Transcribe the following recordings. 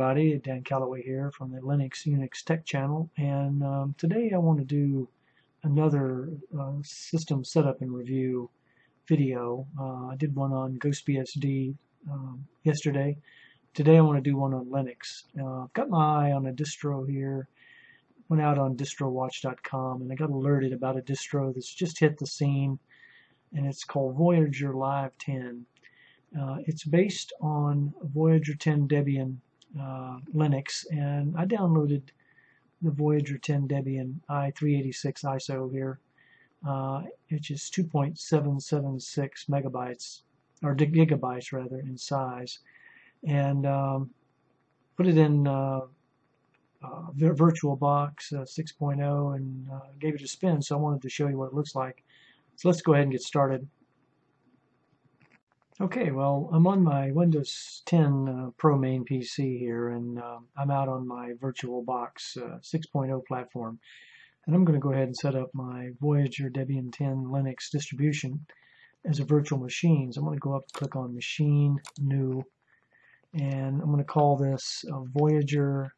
everybody. Dan Calloway here from the Linux Unix Tech Channel, and um, today I want to do another uh, system setup and review video. Uh, I did one on GhostBSD um, yesterday. Today I want to do one on Linux. Uh, I've got my eye on a distro here. Went out on distrowatch.com and I got alerted about a distro that's just hit the scene, and it's called Voyager Live 10. Uh, it's based on Voyager 10 Debian uh, Linux, and I downloaded the Voyager 10 Debian i386 ISO here, uh, which is 2.776 megabytes, or gigabytes rather, in size, and um, put it in uh, uh, VirtualBox uh, 6.0 and gave it a spin, so I wanted to show you what it looks like. So let's go ahead and get started. Okay, well, I'm on my Windows 10 uh, Pro main PC here, and uh, I'm out on my VirtualBox uh, 6.0 platform. And I'm going to go ahead and set up my Voyager Debian 10 Linux distribution as a virtual machine. So I'm going to go up and click on Machine, New, and I'm going to call this Voyager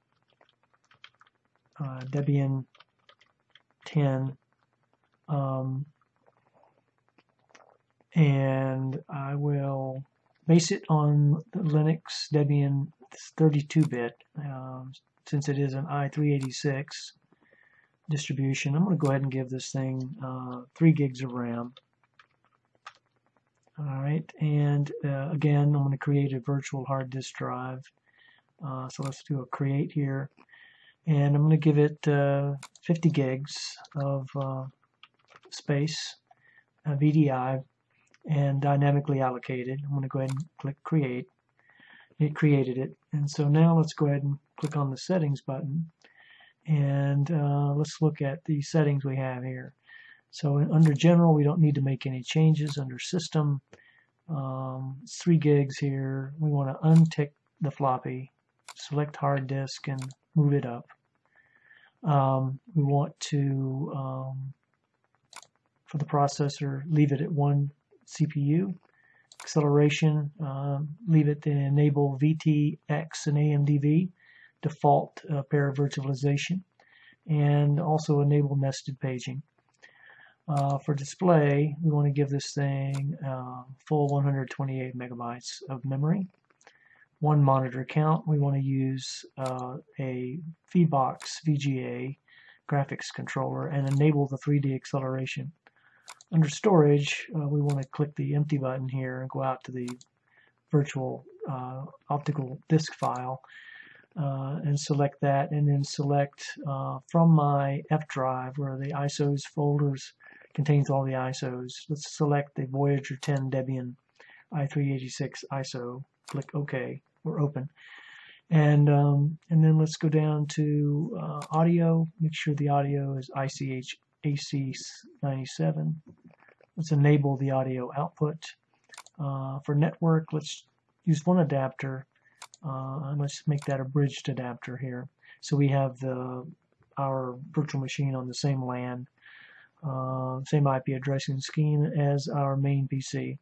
uh, Debian 10 um, and I will base it on the Linux Debian 32-bit um, since it is an i386 distribution. I'm going to go ahead and give this thing uh, 3 gigs of RAM. Alright, and uh, again, I'm going to create a virtual hard disk drive. Uh, so let's do a create here. And I'm going to give it uh, 50 gigs of uh, space, VDI, and dynamically allocated. I'm going to go ahead and click create. It created it. And so now let's go ahead and click on the settings button and uh, let's look at the settings we have here. So under general we don't need to make any changes. Under system um, 3 gigs here. We want to untick the floppy, select hard disk and move it up. Um, we want to um, for the processor leave it at 1 CPU. Acceleration, uh, leave it to enable VTX and AMDV, default uh, paravirtualization, and also enable nested paging. Uh, for display, we want to give this thing uh, full 128 megabytes of memory. One monitor count, we want to use uh, a VBox VGA graphics controller and enable the 3D acceleration. Under storage, uh, we want to click the empty button here and go out to the virtual uh, optical disk file uh, and select that and then select uh, from my F drive where the ISOs folders contains all the ISOs. Let's select the Voyager 10 Debian i386 ISO. Click OK or open. And um, and then let's go down to uh, audio. Make sure the audio is ICH AC97. Let's enable the audio output. Uh, for network, let's use one adapter. Uh, let's make that a bridged adapter here. So we have the our virtual machine on the same LAN, uh, same IP addressing scheme as our main PC.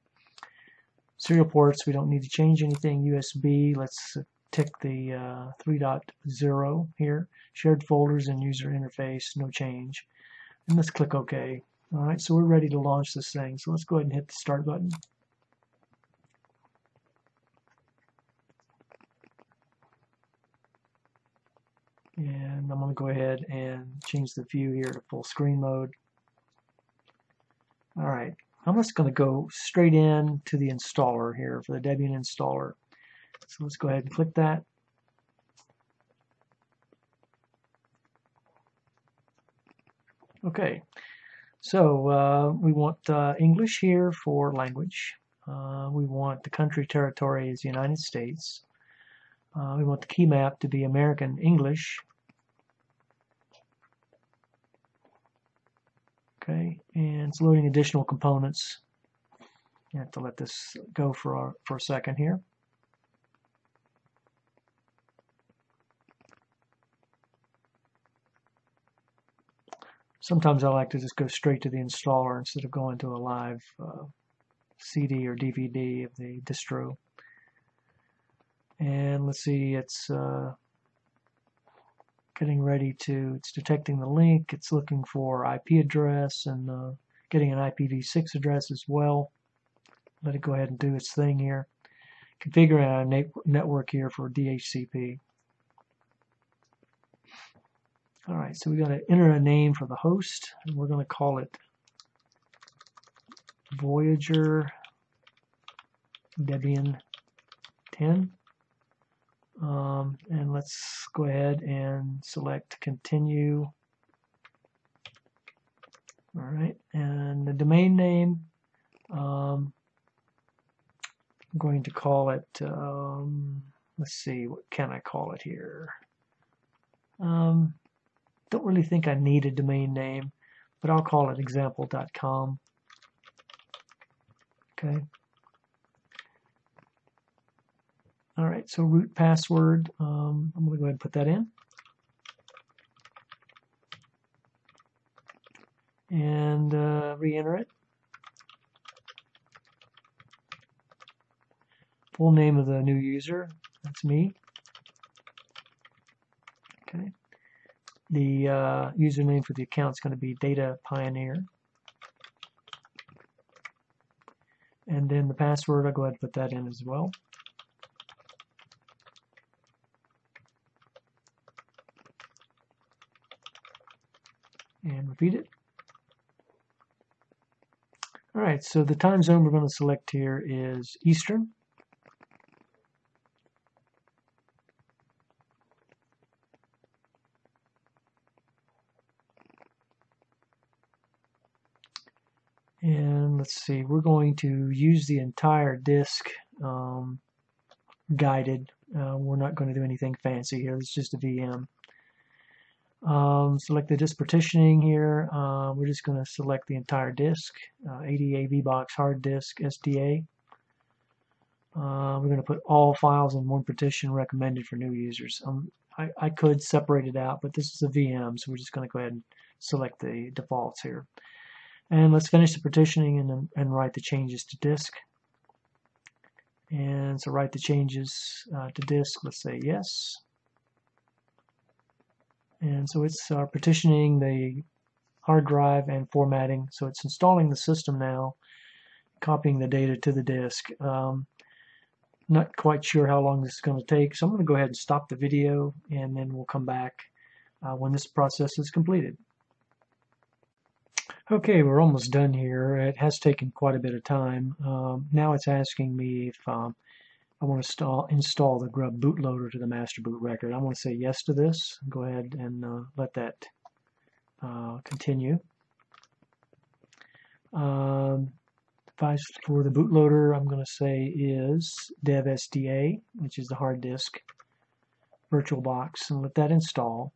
Serial ports, we don't need to change anything. USB, let's tick the uh, 3.0 here. Shared folders and user interface, no change and let's click OK. Alright, so we're ready to launch this thing. So let's go ahead and hit the start button. And I'm going to go ahead and change the view here to full screen mode. Alright, I'm just going to go straight in to the installer here for the Debian installer. So let's go ahead and click that. Okay, so uh, we want uh, English here for language. Uh, we want the country territory the United States. Uh, we want the key map to be American English. Okay, and it's loading additional components. You have to let this go for a, for a second here. Sometimes I like to just go straight to the installer instead of going to a live uh, CD or DVD of the distro. And let's see, it's uh, getting ready to, it's detecting the link, it's looking for IP address and uh, getting an IPv6 address as well. Let it go ahead and do its thing here. Configuring a network here for DHCP. All right, so we're going to enter a name for the host, and we're going to call it Voyager Debian 10. Um, and let's go ahead and select continue. All right, and the domain name, um, I'm going to call it, um, let's see, what can I call it here? Um, don't really think I need a domain name, but I'll call it example.com. Okay. All right, so root password, um, I'm going to go ahead and put that in. And uh, re-enter it. Full name of the new user, that's me. Okay. The uh, username for the account is going to be Data Pioneer. And then the password, I'll go ahead and put that in as well. And repeat it. All right, so the time zone we're going to select here is Eastern. And let's see, we're going to use the entire disk um, guided. Uh, we're not going to do anything fancy here. It's just a VM. Um, select the disk partitioning here. Uh, we're just going to select the entire disk, uh, ADA box hard disk SDA. Uh, we're going to put all files in one partition recommended for new users. Um, I, I could separate it out, but this is a VM, so we're just going to go ahead and select the defaults here. And let's finish the partitioning and, and write the changes to disk. And so write the changes uh, to disk, let's say yes. And so it's uh, partitioning the hard drive and formatting. So it's installing the system now, copying the data to the disk. Um, not quite sure how long this is going to take, so I'm going to go ahead and stop the video and then we'll come back uh, when this process is completed. Okay, we're almost done here. It has taken quite a bit of time. Um, now it's asking me if um, I want to install, install the Grub bootloader to the master boot record. I want to say yes to this. Go ahead and uh, let that uh, continue. Um, device for the bootloader I'm going to say is devsda, which is the hard disk VirtualBox, and let that install.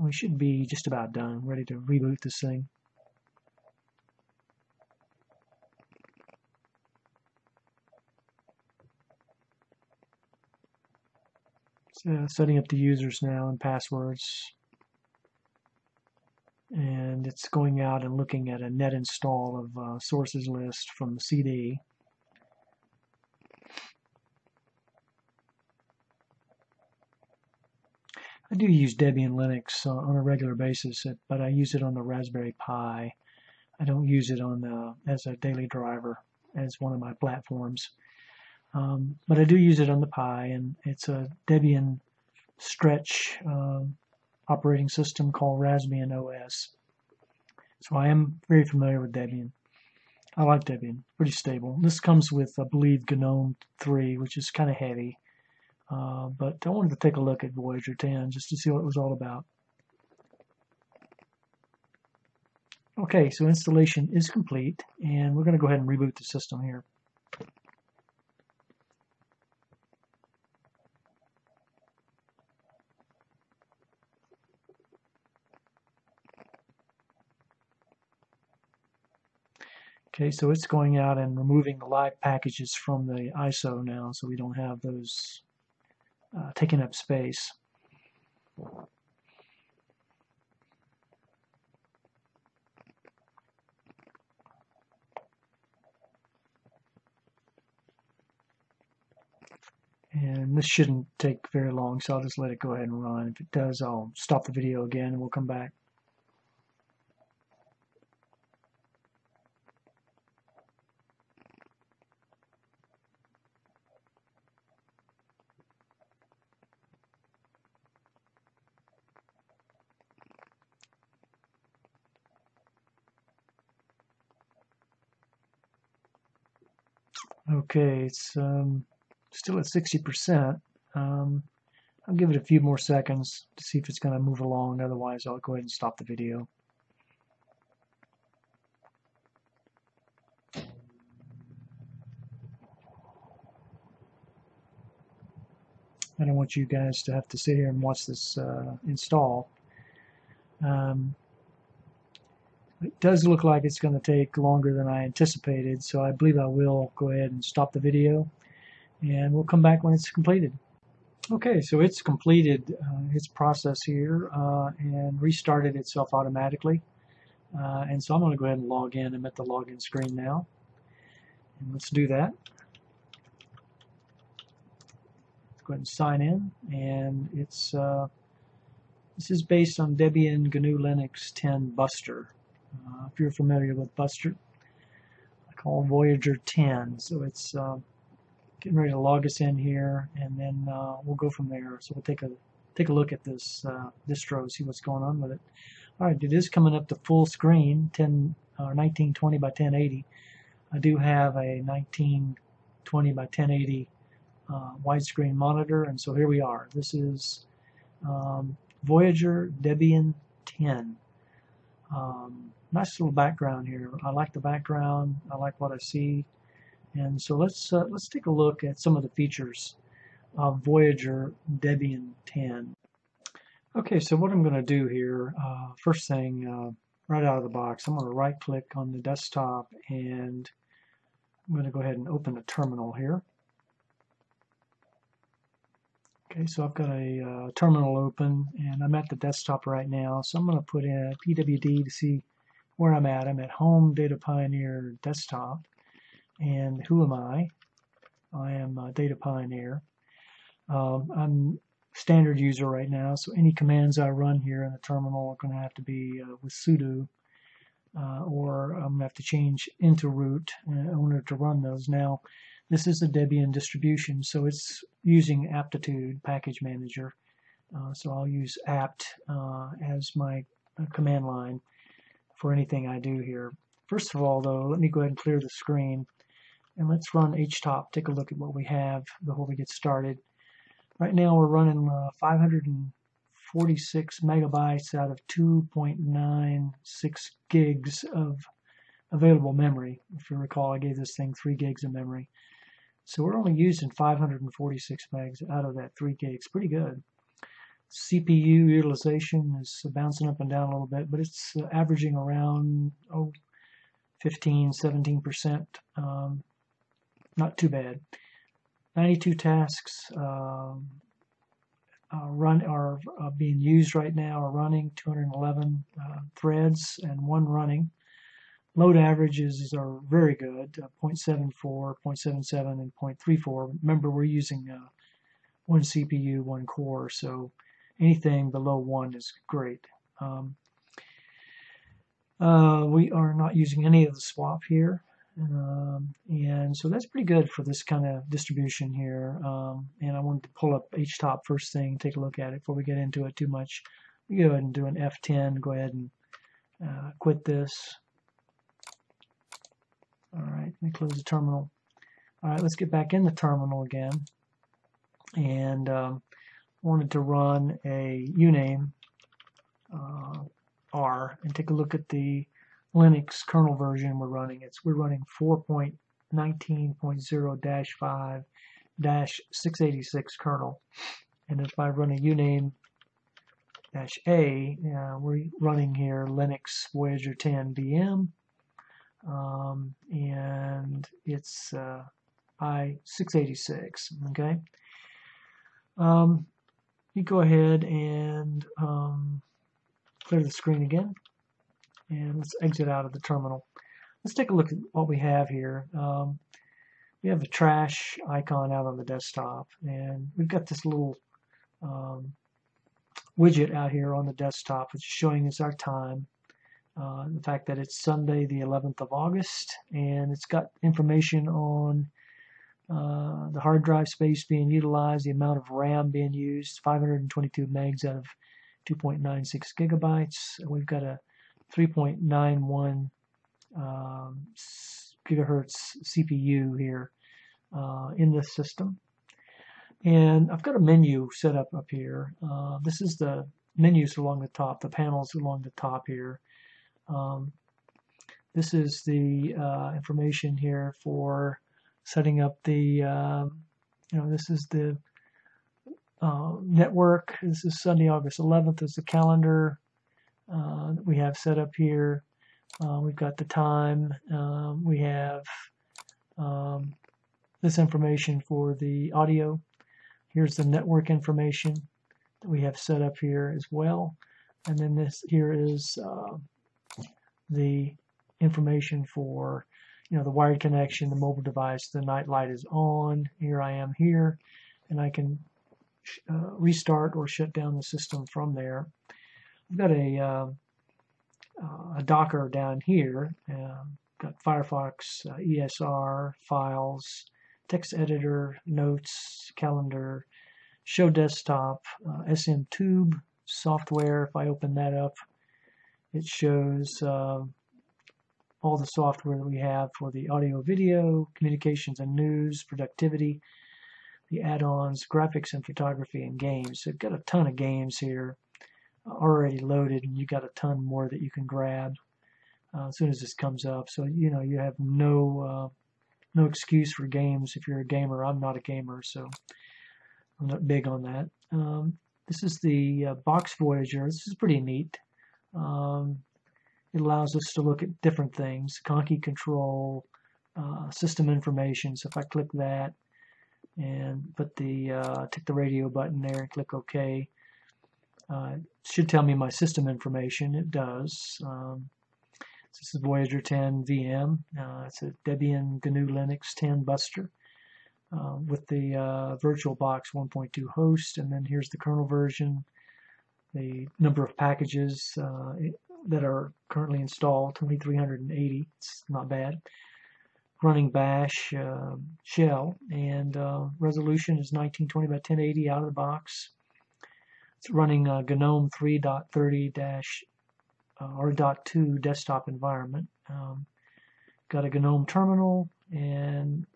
We should be just about done, ready to reboot this thing. So setting up the users now and passwords. And it's going out and looking at a net install of uh, sources list from the CD. I do use Debian Linux uh, on a regular basis, but I use it on the Raspberry Pi. I don't use it on the, as a daily driver as one of my platforms. Um, but I do use it on the Pi, and it's a Debian stretch um, operating system called Raspbian OS. So I am very familiar with Debian. I like Debian, pretty stable. This comes with, I believe, GNOME 3, which is kind of heavy. Uh, but I wanted to take a look at Voyager 10 just to see what it was all about. Okay, so installation is complete, and we're going to go ahead and reboot the system here. Okay, so it's going out and removing the live packages from the ISO now, so we don't have those uh, taking up space. And this shouldn't take very long, so I'll just let it go ahead and run. If it does, I'll stop the video again and we'll come back. It's um, still at 60%. Um, I'll give it a few more seconds to see if it's going to move along. Otherwise, I'll go ahead and stop the video. I don't want you guys to have to sit here and watch this uh, install. Um, it does look like it's going to take longer than I anticipated, so I believe I will go ahead and stop the video, and we'll come back when it's completed. Okay, so it's completed uh, its process here uh, and restarted itself automatically. Uh, and so I'm going to go ahead and log in. I'm at the login screen now. And let's do that. Let's go ahead and sign in. And it's uh, this is based on Debian GNU Linux 10 Buster. Uh, if you're familiar with Buster, I call Voyager 10. So it's uh, getting ready to log us in here, and then uh, we'll go from there. So we'll take a take a look at this uh, distro, see what's going on with it. All right, it is coming up to full screen, 10 uh, 1920 by 1080. I do have a 1920 by 1080 uh, widescreen monitor, and so here we are. This is um, Voyager Debian 10. Um, nice little background here. I like the background. I like what I see. And so let's uh, let's take a look at some of the features of Voyager Debian 10. Okay, so what I'm going to do here, uh, first thing, uh, right out of the box, I'm going to right click on the desktop and I'm going to go ahead and open a terminal here. Okay, so I've got a uh, terminal open and I'm at the desktop right now, so I'm going to put in a pwd to see where I'm at. I'm at Home Data Pioneer Desktop. And who am I? I am a Data Pioneer. Um, I'm standard user right now, so any commands I run here in the terminal are going to have to be uh, with sudo, uh, or I'm going to have to change into root in order to run those. Now, this is a Debian distribution, so it's using Aptitude Package Manager. Uh, so I'll use apt uh, as my uh, command line for anything I do here. First of all, though, let me go ahead and clear the screen. And let's run htop, take a look at what we have before we get started. Right now we're running uh, 546 megabytes out of 2.96 gigs of available memory. If you recall, I gave this thing 3 gigs of memory. So we're only using 546 megs out of that 3 gigs. Pretty good. CPU utilization is bouncing up and down a little bit, but it's uh, averaging around oh, 15, 17%. Um, not too bad. 92 tasks um, uh, run are uh, being used right now, are running 211 uh, threads and one running. Load averages are very good, uh, 0.74, 0.77, and 0.34. Remember, we're using uh, one CPU, one core, so anything below one is great. Um, uh, we are not using any of the swap here. Um, and so that's pretty good for this kind of distribution here. Um, and I wanted to pull up HTOP first thing, take a look at it before we get into it too much. We go ahead and do an F10, go ahead and uh, quit this. All right, let me close the terminal. All right, let's get back in the terminal again. And um, wanted to run a uname uh, R and take a look at the Linux kernel version we're running. It's we're running 4.19.0-5-686 kernel, and if I run a uname dash A, uh, we're running here Linux Voyager 10 VM, um, and it's uh, i686. Okay. Um, you go ahead and um, clear the screen again and let's exit out of the terminal. Let's take a look at what we have here. Um, we have a trash icon out on the desktop, and we've got this little um, widget out here on the desktop, which is showing us our time. Uh, the fact that it's Sunday, the 11th of August, and it's got information on uh, the hard drive space being utilized, the amount of RAM being used, 522 megs out of 2.96 gigabytes. We've got a 3.91 um, gigahertz CPU here uh, in this system. And I've got a menu set up up here. Uh, this is the menus along the top, the panels along the top here. Um, this is the uh, information here for setting up the, uh, you know, this is the uh, network. This is Sunday, August 11th. This is the calendar uh, that we have set up here. Uh, we've got the time. Um, we have um, this information for the audio. Here's the network information that we have set up here as well. And then this here is uh, the information for you know the wired connection, the mobile device, the night light is on. Here I am here, and I can uh, restart or shut down the system from there. I've got a, uh, uh, a Docker down here. Um, got Firefox, uh, ESR, files, text editor, notes, calendar, show desktop, uh, SMTube software. If I open that up, it shows uh, all the software that we have for the audio video, communications and news, productivity, the add-ons, graphics and photography, and games. So have got a ton of games here already loaded, and you got a ton more that you can grab uh, as soon as this comes up. So you know you have no uh, no excuse for games if you're a gamer. I'm not a gamer, so I'm not big on that. Um, this is the uh, Box Voyager. This is pretty neat. Um, it allows us to look at different things, Conky control, uh, system information. So if I click that and put the uh, tick the radio button there and click OK, uh, it should tell me my system information. It does. Um, this is Voyager 10 VM. Uh, it's a Debian GNU Linux 10 Buster uh, with the uh, VirtualBox 1.2 host, and then here's the kernel version, the number of packages uh, that are currently installed, 2380. It's not bad. Running bash uh, shell, and uh, resolution is 1920 by 1080 out of the box. It's running uh, GNOME 3.30 uh, or .2 desktop environment. Um, got a GNOME terminal and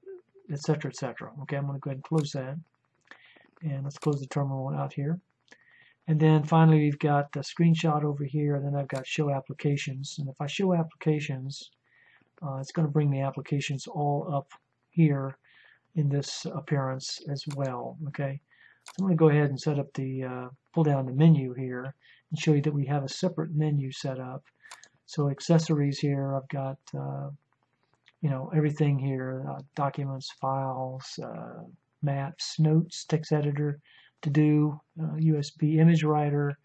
etc. etc. Okay, I'm going to go ahead and close that. And let's close the terminal out here. And then finally, we've got the screenshot over here, and then I've got show applications. And if I show applications, uh, it's going to bring the applications all up here in this appearance as well. Okay, so I'm going to go ahead and set up the uh, pull down the menu here and show you that we have a separate menu set up. So accessories here, I've got uh, you know everything here: uh, documents, files, uh, maps, notes, text editor, to do, USB uh, image writer,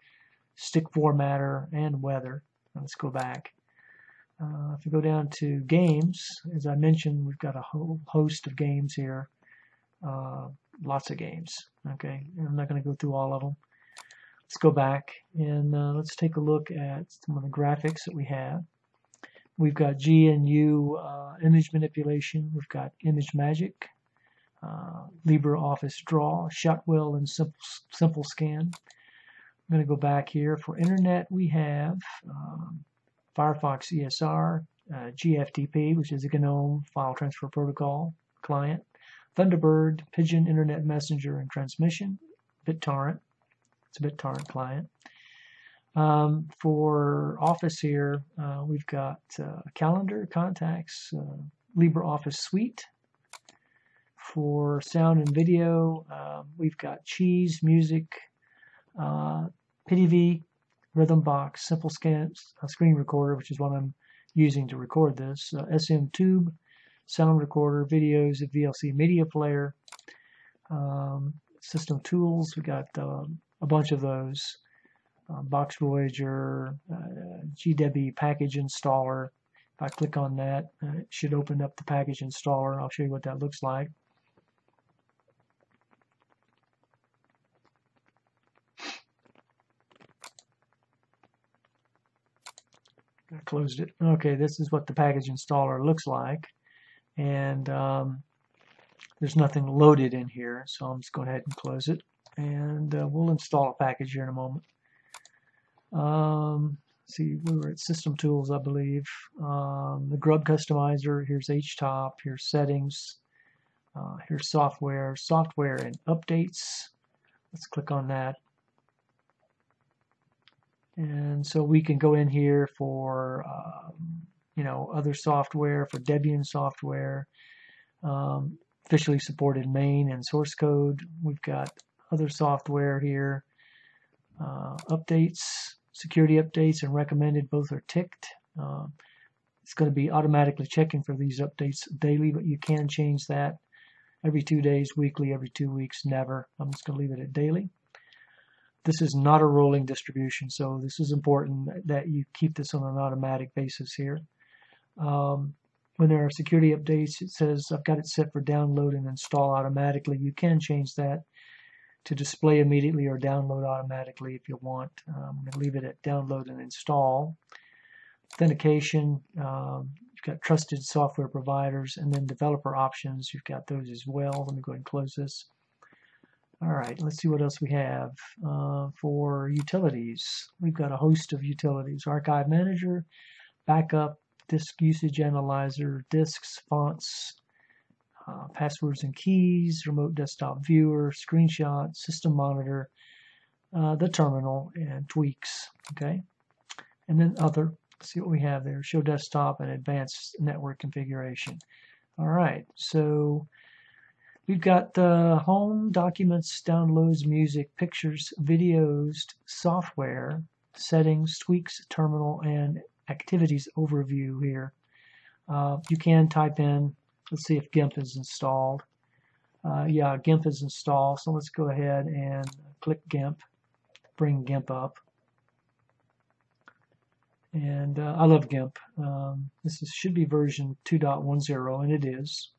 stick formatter, and weather. Let's go back. Uh, if we go down to games, as I mentioned, we've got a whole host of games here. Uh, lots of games. Okay, I'm not going to go through all of them. Let's go back and uh, let's take a look at some of the graphics that we have. We've got GNU uh, image manipulation. We've got ImageMagick, uh, LibreOffice Draw, Shotwell, and Simple, Simple Scan. I'm going to go back here. For Internet, we have um, Firefox ESR, uh, GFTP, which is a GNOME File Transfer Protocol client, Thunderbird, Pidgin Internet Messenger and Transmission, BitTorrent, it's a BitTorrent client. Um, for Office here, uh, we've got uh, Calendar, Contacts, uh, LibreOffice Suite. For sound and video, um, we've got Cheese, Music, uh, PiTiVi, Rhythm Box, Simple Scan, Screen Recorder, which is what I'm using to record this, uh, SMTube, Sound Recorder, Videos, VLC Media Player, um, System Tools, we've got um, a bunch of those. Uh, Box Voyager, uh, GDebi package installer, If I click on that, uh, it should open up the package installer. I'll show you what that looks like. I closed it. Okay, this is what the package installer looks like. And um, there's nothing loaded in here, so I'm just going ahead and close it. And uh, we'll install a package here in a moment. Um, see, we were at System Tools, I believe. Um, the Grub Customizer, here's HTOP, here's Settings, uh, here's Software, Software and Updates. Let's click on that. And so we can go in here for, um, you know, other software, for Debian software, um, officially supported main and source code. We've got other software here, uh, updates, security updates and recommended both are ticked. Uh, it's going to be automatically checking for these updates daily, but you can change that every two days, weekly, every two weeks, never. I'm just going to leave it at daily. This is not a rolling distribution, so this is important that you keep this on an automatic basis here. Um, when there are security updates, it says I've got it set for download and install automatically. You can change that to display immediately or download automatically if you want. Um, I'm going to leave it at download and install. Authentication, um, you've got trusted software providers, and then developer options, you've got those as well. Let me go ahead and close this. All right, let's see what else we have. Uh, for utilities, we've got a host of utilities. Archive Manager, Backup, Disk Usage Analyzer, Disks, Fonts, uh, Passwords and Keys, Remote Desktop Viewer, Screenshot, System Monitor, uh, the Terminal, and Tweaks. Okay, And then Other, Let's see what we have there. Show Desktop and Advanced Network Configuration. All right, so We've got the home, documents, downloads, music, pictures, videos, software, settings, tweaks, terminal, and activities overview here. Uh, you can type in, let's see if GIMP is installed. Uh, yeah, GIMP is installed, so let's go ahead and click GIMP, bring GIMP up. And uh, I love GIMP. Um, this is, should be version 2.10, and it is.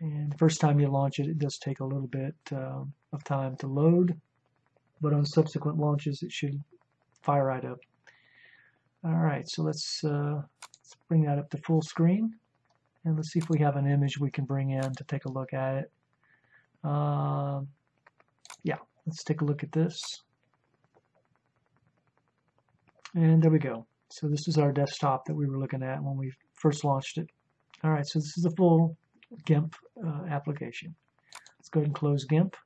And first time you launch it, it does take a little bit uh, of time to load, but on subsequent launches, it should fire right up. All right, so let's, uh, let's bring that up to full screen, and let's see if we have an image we can bring in to take a look at it. Uh, yeah, let's take a look at this. And there we go. So this is our desktop that we were looking at when we first launched it. All right, so this is the full GIMP uh, application. Let's go ahead and close GIMP.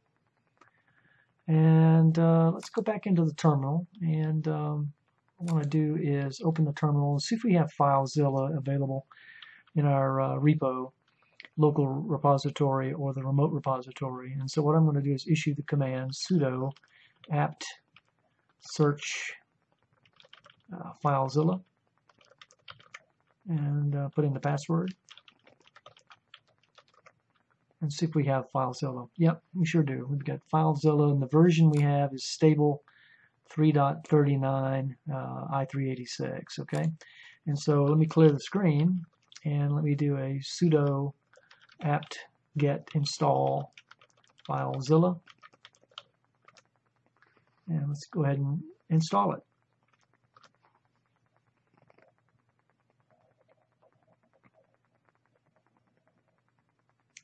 And uh, let's go back into the terminal. And um, what I want to do is open the terminal and see if we have FileZilla available in our uh, repo, local repository, or the remote repository. And so what I'm going to do is issue the command sudo apt search uh, FileZilla and uh, put in the password and see if we have FileZilla. Yep, we sure do. We've got FileZilla, and the version we have is stable 3.39 uh, i386. Okay, and so let me clear the screen and let me do a sudo apt get install FileZilla, and let's go ahead and install it.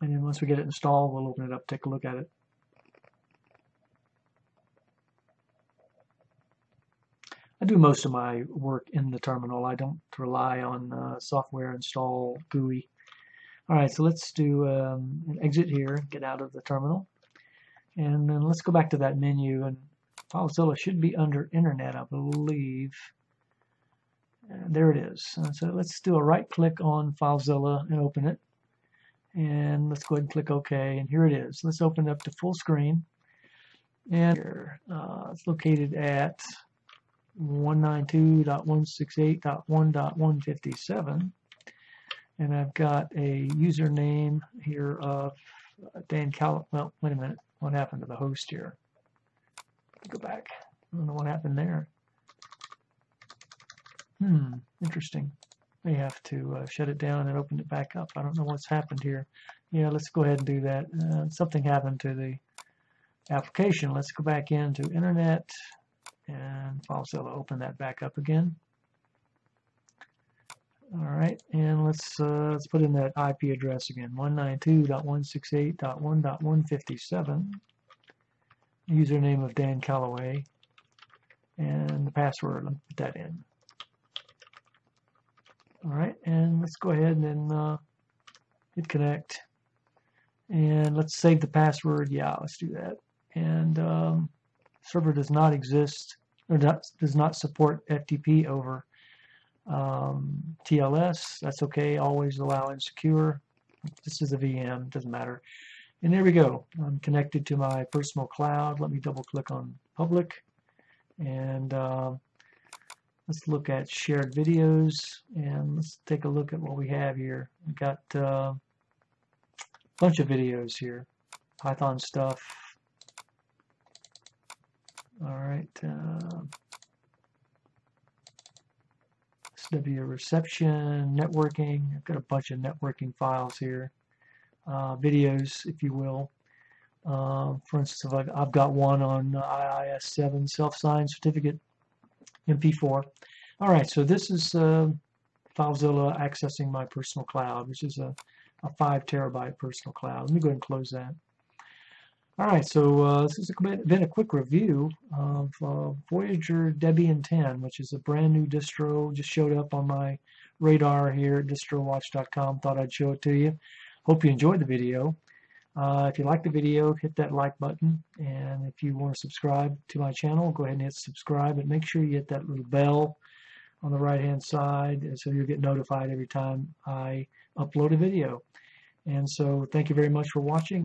And then once we get it installed, we'll open it up, take a look at it. I do most of my work in the terminal. I don't rely on uh, software install GUI. All right, so let's do um, an exit here, get out of the terminal. And then let's go back to that menu. And FileZilla should be under Internet, I believe. There it is. So let's do a right click on FileZilla and open it and let's go ahead and click OK and here it is. Let's open it up to full screen. And here, uh, it's located at 192.168.1.157 and I've got a username here of Dan Cal well wait a minute. What happened to the host here? Go back. I don't know what happened there. Hmm, interesting. May have to uh, shut it down and open it back up. I don't know what's happened here. Yeah, let's go ahead and do that. Uh, something happened to the application. Let's go back into Internet and FileZilla. Open that back up again. All right, and let's uh, let's put in that IP address again: 192.168.1.157. Username of Dan Calloway, and the password. Let me put that in. All right, and let's go ahead and uh, hit connect, and let's save the password. Yeah, let's do that. And um, server does not exist or not, does not support FTP over um, TLS, that's okay. Always allow insecure. This is a VM, doesn't matter. And there we go. I'm connected to my personal cloud. Let me double click on public. And uh, let's look at shared videos. And let's take a look at what we have here. We've got uh, a bunch of videos here. Python stuff. All right. Uh, SW reception, networking. I've got a bunch of networking files here, uh, videos, if you will. Uh, for instance, I've, got one on IIS-7 self-signed certificate MP4. All right, so this is uh, FileZilla accessing my personal cloud, which is a, a 5 terabyte personal cloud. Let me go ahead and close that. All right, so uh, this has been a quick review of uh, Voyager Debian 10, which is a brand new distro. Just showed up on my radar here at distrowatch.com. Thought I'd show it to you. Hope you enjoyed the video. Uh, if you like the video, hit that like button. And if you want to subscribe to my channel, go ahead and hit subscribe. And make sure you hit that little bell on the right-hand side so you'll get notified every time I upload a video. And so thank you very much for watching.